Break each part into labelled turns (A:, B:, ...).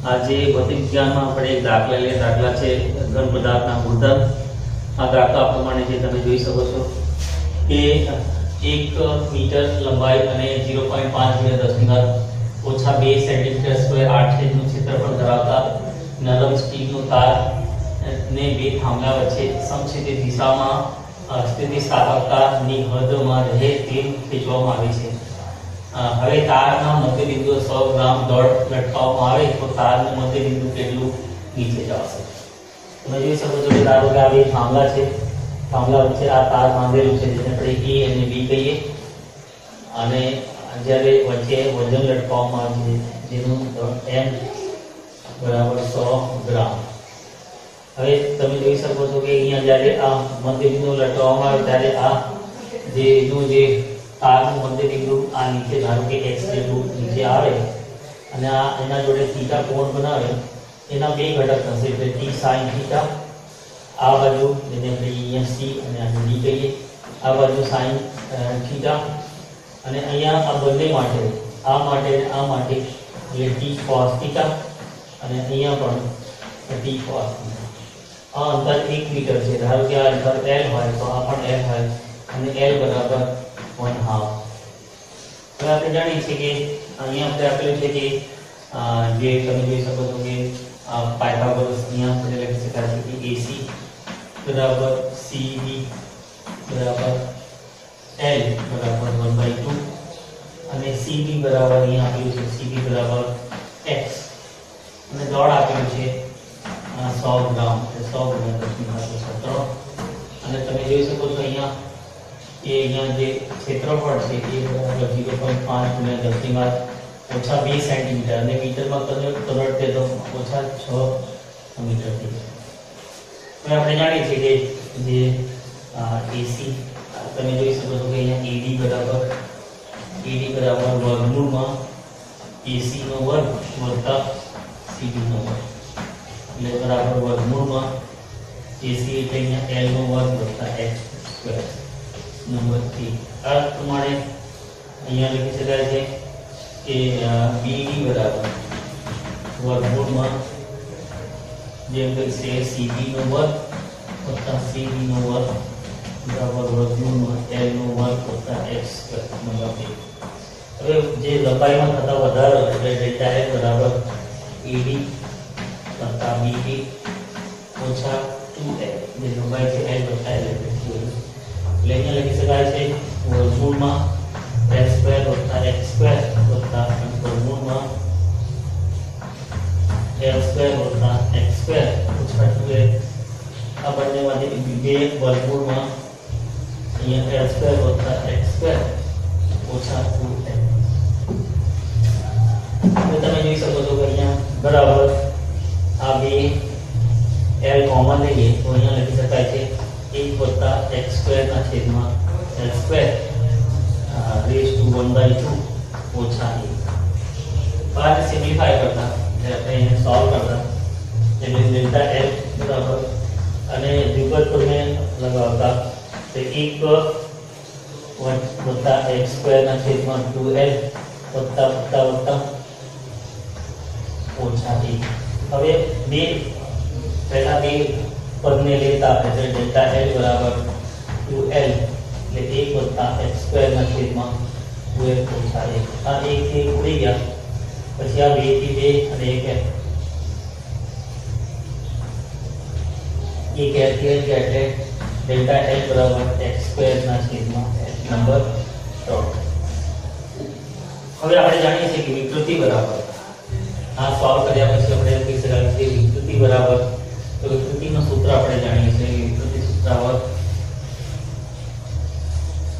A: આજે ભૌતિક વિજ્ઞાનમાં આપણે એક દાખલા લઈએ. દાખલા છે ઘન પદાર્થના ગુણધર્મ આ દાખલા પ્રમાણે જે તમે જોઈ શકો છો કે એક મીટર લંબાઈ અને ઝીરો પોઈન્ટ પાંચ મીટર દસ મીટર ઓછા બે સેન્ટીમીટર સ્ક્વેર આઠ ઇંચનું ક્ષેત્રફળ ધરાવતા નરમ સ્ટીલનું તાર ને બે થાંભલા વચ્ચે સમક્ષિત દિશામાં સ્થિતિ સ્થાપકતાની હદમાં રહે તેમ ખેંચવામાં આવી છે. હવે તારના મધ્ય બિંદુ 100 ગ્રામ દળ લટકાવવામાં આવે, તો તારનું મધ્ય બિંદુ કેટલું નીચે જશે તમે જોઈ શકો છો કે ધારો કે આ બે થાંભલા છે. થાંભલા વચ્ચે આ તાર બાંધેલું છે, જેને આપણે એ અને બી કહીએ. અને જ્યારે વચ્ચે વજન લટકાવવામાં આવે છે, જેનું એમ બરાબર સો ગ્રામ. હવે તમે જોઈ શકો છો કે અહીંયા જ્યારે આ મધ્ય બિંદુ લટકાવવામાં આવે, ત્યારે આ જે એનું જે તારનું મધ્ય બિંદુ આ નીચે ધારો કે x જેટલું નીચે આવે, અને આ એના જોડે થીટા કોણ બનાવે, એના બે ઘટક થશે. એટલે t sin થીટા આ બાજુ, જેને આપણે અહીંયા સી અને આ ડી કહીએ, આ બાજુ સાઈન થીટા અને અહીંયા આ બંને માટે, આ માટે આ માટે, એટલે ટી cos થીટા અને અહીંયા પણ ટી cos થીટા આ અંતર એક મીટર છે. ધારો કે આ અંતર એલ હોય, તો આ પણ એલ હોય, અને એલ બરાબર 1 હાફ હવે આપણે જાણીએ છીએ કે અહીંયા આપણે આપેલું છે કે અ, જે તમે જોઈ શકો છો કે આ પાયથાગોરસ અહીંયા આપણે લખી શકાય છે કે AC બરાબર CB બરાબર L બરાબર 1/2 અને CB બરાબર અહીંયા આપેલું છે CB બરાબર x અને દળ આપેલું છે અ, 100 ગ્રામ એટલે 100 ગુણ્યા 10 ની ઘાત ઓછા ત્રણ. અને તમે જોઈ શકો છો અહીંયા કે અહીંયા જે ક્ષેત્રફળ છે એ બરાબર 0.5 ગુણ્યા 10 ની ઘાત ઓછા 2 સેન્ટીમીટર અને મીટરમાં કન્વર્ટ કન્વર્ટ કરીએ તો ઓછા 6 મીટર થઈ જશે હવે આપણે જાણીએ છીએ કે જે AC તમે જોઈ શકો છો કે અહીંયા AD બરાબર AD બરાબર વર્ગમૂળમાં AC નો વર્ગ વત્તા CD નો વર્ગ એટલે બરાબર વર્ગમૂળમાં AC એટલે અહીંયા L નો વર્ગ વત્તા x સ્ક્વેર નંબર 3 આ પ્રમાણે અહીંયા લખી શકાય છે કે અ, BD બરાબર વર્ગમૂળમાં જેમ કે છે CB નો વર્ગ વત્તા CD નો વર્ગ બરાબર વર્ગમૂળમાં L નો વર્ગ વત્તા x સ્ક્વેર નંબર 2 હવે જે લંબાઈમાં થતા વધારો એટલે ડેલ્ટા L બરાબર AD વત્તા BD ઓછા 2L જે લંબાઈ છે L વત્તા L એટલે 2L. એટલે અહીંયા લખી શકાય છે વર્ગમૂળમાં x સ્ક્વેર વત્તા x સ્ક્વેર વત્તા વર્ગમૂળમાં l સ્ક્વેર વત્તા x સ્ક્વેર ઓછા 2l આ બંનેમાંથી બે વર્ગમૂળમાં અહીંયા l સ્ક્વેર વત્તા x સ્ક્વેર ઓછા 2l હવે તમે જોઈ શકો છો કે અહીંયા બરાબર આ બે l કોમન લઈએ તો અહીંયા લખી શકાય છે 1 વત્તા x સ્ક્વેર ના છેદમાં l square raise to 1 by 2 ઓછા 1 બાદ સિમ્પ્લિફાય કરતા એટલે આપણે એને સોલ્વ કરતા એટલે ડેલ્ટા l બરાબર અને વિગત તમે લગાવતા તો 1 વત્તા x સ્ક્વેર ના છેદમાં 2l વત્તા વત્તા વત્તા ઓછા 1 હવે બે પહેલા બે પદને લેતા એટલે ડેલ્ટા l બરાબર 2l એટલે 1 વત્તા x સ્ક્વેર ના છેદમાં 2l ઓછા 1 આ 1 થી ઉડી ગયા પછી આ 2 થી 2 અને 1 એ કેલ્ક્યુલેટ કે એટલે ડેલ્ટા l બરાબર x સ્ક્વેર ના છેદમાં નંબર 3 હવે આપણે જાણીએ છીએ કે વિકૃતિ બરાબર આ સોલ્વ કર્યા પછી આપણે એમ કહી શકાય કે વિકૃતિ બરાબર તો વિકૃતિનું સૂત્ર આપણે જાણીએ છીએ કે વિકૃતિ સૂત્ર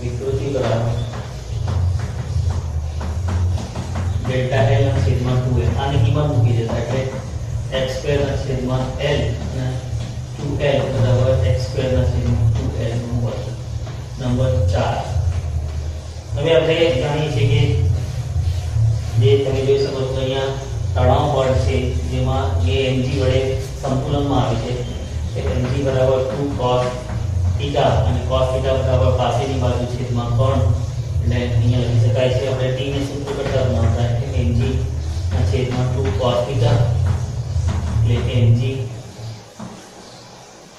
A: વિકૃતિ બરાબર ડેલ્ટા L ના છેદમાં 2l આની કિંમત મૂકી દેતા એટલે x સ્ક્વેર ના છેદમાં l અને 2l બરાબર x સ્ક્વેર ના છેદમાં 2l નો વર્ગ નંબર 4 હવે આપણે જાણીએ છીએ કે જે તમે જોઈ શકો છો અહીંયા તણાવ બળ છે જેમાં જે mg વડે સંતુલનમાં આવે છે કે mg બરાબર 2 cos થીટા અને cos થીટા બરાબર પાસેની બાજુ છેદમાં કોણ એટલે અહીંયા લખી શકાય છે આપણે t ને સૂત્ર કરતા બનાવતા એટલે mg ના છેદમાં 2 cos theta mg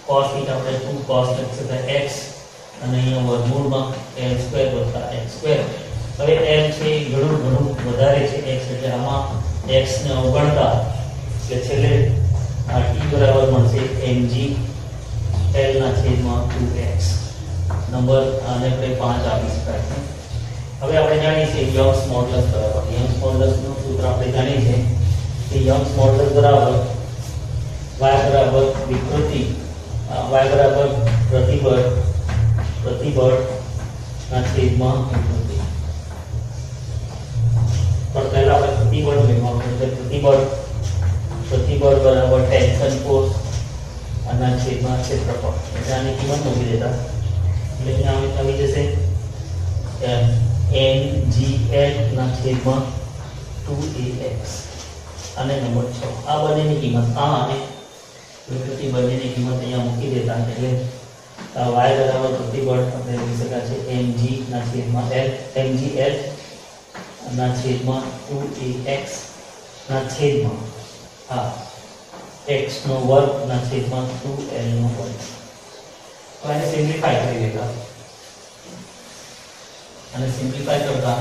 A: cos theta આપણે 2 cos લખી શકાય x અને અહીંયા વર્ગમૂળમાં l સ્ક્વેર વત્તા x સ્ક્વેર હવે l છે એ ઘણું ઘણું વધારે છે x એટલે આમાં x ને અવગણતા એટલે છેલ્લે આ t બરાબર મળશે mg l ના છેદમાં 2x નંબર આને આપણે 5 આપી શકાય છે હવે આપણે જાણીએ છીએ યંગ્સ મોડ્યુલસ બરાબર યંગ્સ મોડ્યુલસનું સૂત્ર આપણે જાણીએ છીએ કે યંગ્સ મોડ્યુલસ બરાબર y બરાબર વિકૃતિ અ, y બરાબર પ્રતિબળ પ્રતિબળ ના છેદમાં વિકૃતિ પણ પહેલા આપણે પ્રતિબળ મેળવવાનું છે એટલે પ્રતિબળ પ્રતિબળ બરાબર ટેન્શન ફોર્સ અને છેદમાં ક્ષેત્રફળ એટલે આની કિંમત મૂકી દેતા એટલે અહીંયા આવી આવી જશે mgl ના છેદમાં 2ax અને નંબર 6 આ બંનેની કિંમત આ અને વિકૃતિ બંનેની કિંમત અહીંયા મૂકી દેતા એટલે અ, y બરાબર પ્રતિબળ આપણે લખી શકાય છે mg ના છેદમાં l mgl ના છેદમાં 2ax ના છેદમાં હા x નો વર્ગ ના છેદમાં 2l નો વર્ગ તો આને સિમ્પ્લિફાય કરી દેતા અને સિમ્પ્લિફાય કરતા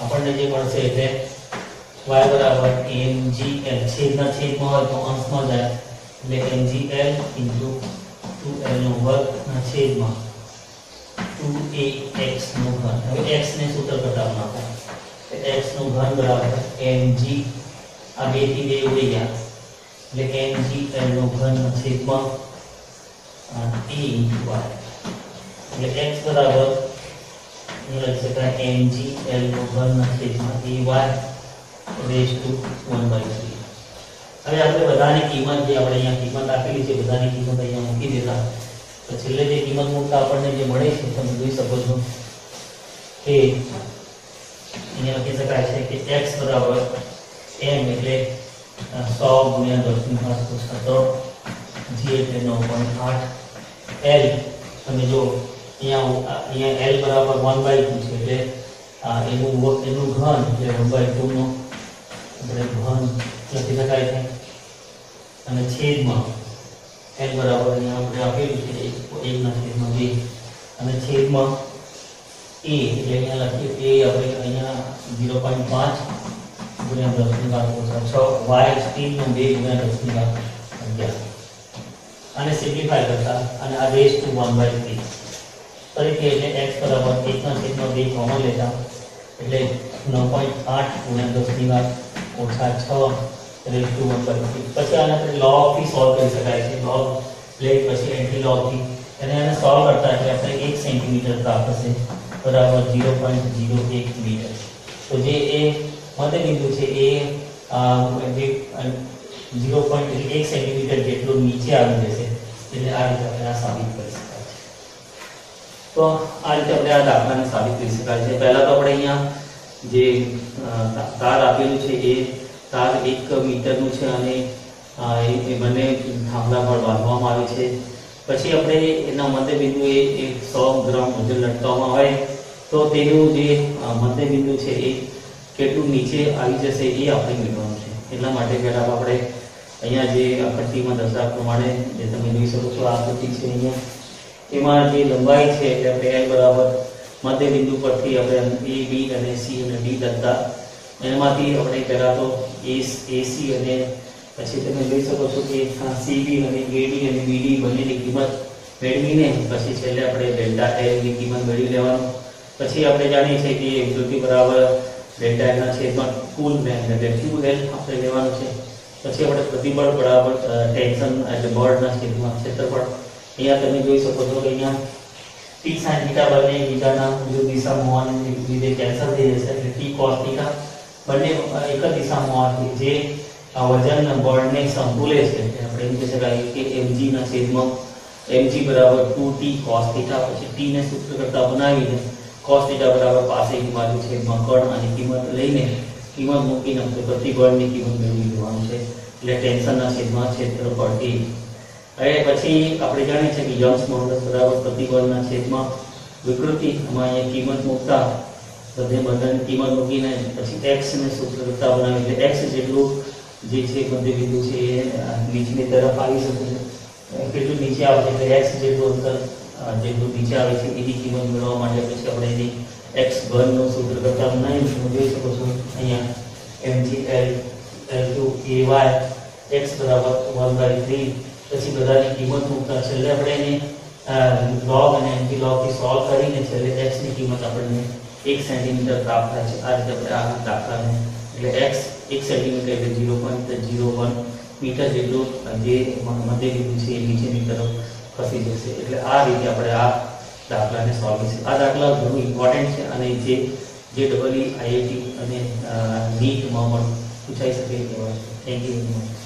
A: આપણને જે મળશે એટલે y બરાબર mgl છેદના છેદમાં હોય તો અંશમાં જાય એટલે mgl ઇન્ટુ 2l નો વર્ગ ના છેદમાં 2ax નો ઘન હવે x ને સૂત્ર કરતા નાખો x નો ઘન બરાબર mg આ બે થી બે ઉડી ગયા એટલે mgl નો ઘન ના છેદમાં આ t ઇન્ટુ y એટલે x બરાબર અહીં લખી શકાય mg l નો ઘન ના છેદમાં ay રેઝ ટુ 1 બાય 3 હવે આપણે બધાની કિંમત જે આપણે અહીંયા કિંમત આપેલી છે બધાની કિંમત અહીંયા મૂકી દેતા તો છેલ્લે જે કિંમત મૂકતા આપણને જે મળે છે તમે જોઈ શકો છો કે અહીંયા લખી શકાય છે કે x બરાબર m એટલે સો ગુણ્યા દસની ઘાત ઓછા ત્રણ જી એટલે નવ પોઈન્ટ આઠ. એલ તમે જો અહીંયા અહીંયા એલ બરાબર વન બાય ટુ છે એટલે એનું એનું ઘન એટલે વન બાય ટુનો આપણે ઘન લખી શકાય છે? અને છેદમાં એલ બરાબર અહીંયા આપણે આપેલું છે એકના છેદમાં બે. અને છેદમાં એ એટલે અહીંયા લખીએ એ આપણે અહીંયા ઝીરો પોઈન્ટ પાંચ ની ઘાત ઓછા 6 y સ્ટીલ નો 2 ગુણ્યા 10 ની ઘાત 11 આને સિમ્પ્લિફાય કરતા અને આ રેઝ ટુ 1 બાય 3 તરીકે એટલે x બરાબર 1 ના છેદમાં 2 કોમન લેતા એટલે 9.8 ગુણ્યા 10 ની ઘાત ઓછા 6 રેઝ ટુ 1 બાય 3 પછી આને આપણે log થી સોલ્વ કરી શકાય છે log લે પછી એન્ટી log થી અને આને સોલ્વ કરતા એટલે આપણે 1 સેન્ટીમીટર પ્રાપ્ત થશે બરાબર 0.01 મીટર તો જે એ મધ્યબિંદુ છે એ જે ઝીરો પોઈન્ટ એક સેન્ટીમીટર જેટલું નીચે આવી જશે. એટલે આ રીતે આપણે આ સાબિત કરી શકાય છે. તો આ રીતે આપણે આ દાખલાને સાબિત કરી શકાય છે. પહેલા તો આપણે અહીંયા જે તાર આપેલું છે એ તાર એક મીટરનું છે અને એ બંને થાંભલા પર બાંધવામાં આવે છે. પછી આપણે એના મધ્યબિંદુએ એક સો ગ્રામ વજન લટકાવવામાં આવે. તો તેનું જે મધ્યબિંદુ છે એ કેટલું નીચે આવી જશે એ આપણે મેળવવાનું છે. એટલા માટે પહેલા આપણે અહીંયા જે આકૃતિમાં દર્શાવ પ્રમાણે જે તમે જોઈ શકો છો આ આકૃતિ છે અહીંયા. એમાં જે લંબાઈ છે એટલે આપણે એલ બરાબર મધ્ય બિંદુ પરથી આપણે એ બી અને સી અને ડી લખતા. એમાંથી આપણે પહેલા તો એ એસી અને પછી તમે જોઈ શકો છો કે સીબી અને એડી અને બીડી બંનેની કિંમત મેળવીને પછી છેલ્લે આપણે ડેલ્ટા એલની કિંમત મેળવી લેવાનું. પછી આપણે જાણીએ છીએ કે વિકૃતિ બરાબર ડેલ્ટા L ના છેદમાં કુલ બેન્ડ એટલે QL આપણે લેવાનું છે પછી આપણે પ્રતિબળ બરાબર ટેન્શન એટલે બળના છેદમાં ક્ષેત્રફળ અહીંયા તમે જોઈ શકો છો કે અહીંયા t sin થીટા બંને એકબીજાના વિરુદ્ધ દિશામાં હોવાને લીધે કેન્સલ થઈ જશે એટલે t cos થીટા બંને એક જ દિશામાં હોવાથી જે આ વજન બળને સંતુલે છે એટલે આપણે એમ કહી શકાય કે mg ના છેદમાં mg બરાબર 2t cos થીટા પછી t ને સૂત્ર કરતા બનાવીને cos થીટા બરાબર પાસે એક બાજુ છે કણ અને કિંમત લઈને કિંમત મૂકીને આપણે પ્રતિબળની કિંમત મેળવી લેવાનું છે. એટલે ટેન્શનના છેદમાં ક્ષેત્રફળ t હવે પછી આપણે જાણીએ છીએ કે યંગ્સ મોડ્યુલસ બરાબર પ્રતિબળના છેદમાં વિકૃતિ. આમાં અહીંયા કિંમત મૂકતા બધે બધાની કિંમત મૂકીને પછી x ને સૂત્ર કરતા બનાવી. એટલે x જેટલું જે છે મધ્ય બિંદુ છે એ નીચેની તરફ આવી શકે છે. કેટલું નીચે આવે છે? એટલે એક્સ જેટલું અંતર અ, જેટલું નીચે આવે છે એની કિંમત મેળવવા માટે પછી આપણે એની એક્સ ઘનનું સૂત્ર કરતા નહીં તમે જોઈ શકો છો અહીંયા M G L L two A Y X બરાબર વન બાય થ્રી પછી બધાની કિંમત મૂકતા છેલ્લે આપણે એને લોગ અને એન્ટી લોગથી સોલ્વ કરીને છેલ્લે x ની કિંમત આપણને એક સેન્ટીમીટર પ્રાપ્ત થાય છે આ રીતે આપણે આ દાખલાને એટલે x એક સેન્ટીમીટર એટલે zero point zero one metre જેટલું જે મ- મધ્ય બિંદુ છે એ નીચેની તરફ ખસી જશે એટલે આ રીતે આપણે આ દાખલાને સોલ્વ કરીશું. આ દાખલા ઘણું ઇમ્પોર્ટન્ટ છે અને જે જે ડબલ આઈઆઈટી અને નીટમાં પણ પૂછાઈ શકે એવા છે. Thank you very much